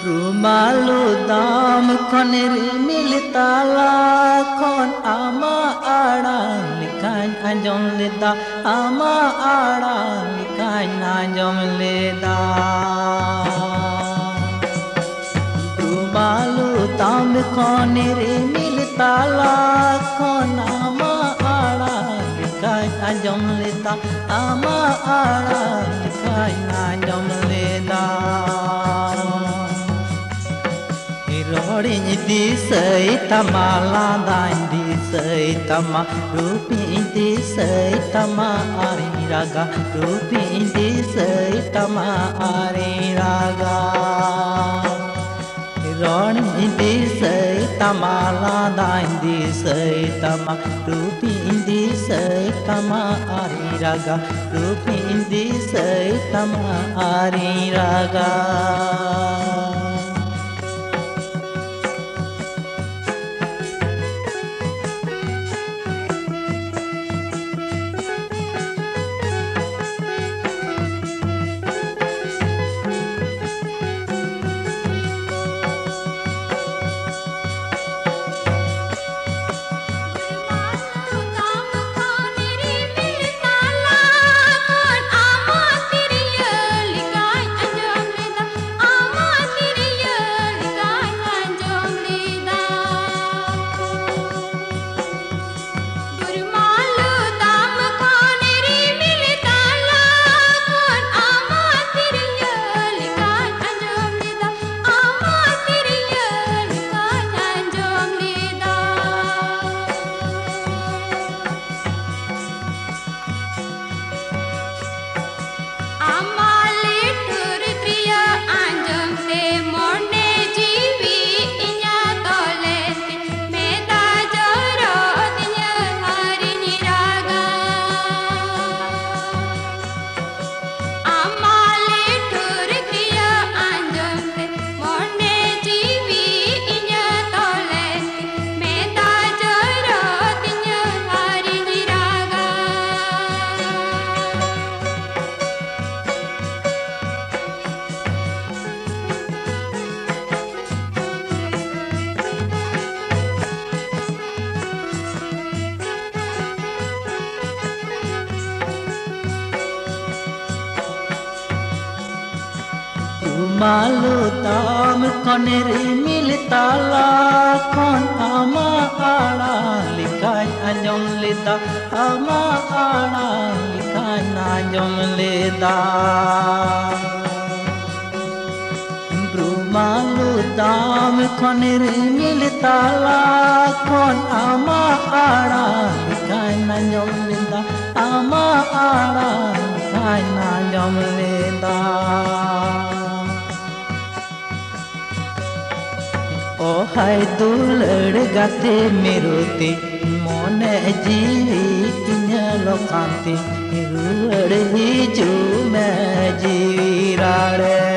ব্রুমালু দাম খনের মিলতালা খন আমা আড়ান লিখান আঁজম লেদা আমা আড়ান লিখান আঁজম লেদা ব্রুমালু দাম খনের মিলতালা খন আমা আড়ান লিখান আঁজম লেদা আমা আড়ান লিখান సైతమా లాదాయింది సైతమా రూపింది సైతమా ఆరి రాగా రూపింది సైతమా ఆరి రాగా. రాణింది సైతమా లాదాయింది సైతమా రూపింది సైతమా ఆరి రాగా రూపింది సైతమా ఆరి రాగా. দিশাই তামা আরি রাগা রূপিন দিশাই তামা আরি রাগা malu tam koner mil tala kon ama ala likai anjom leda ama ala likai anjom leda malu tam koner mil tala kon ama ala likai anjom leda ama ala likai anjom leda ओ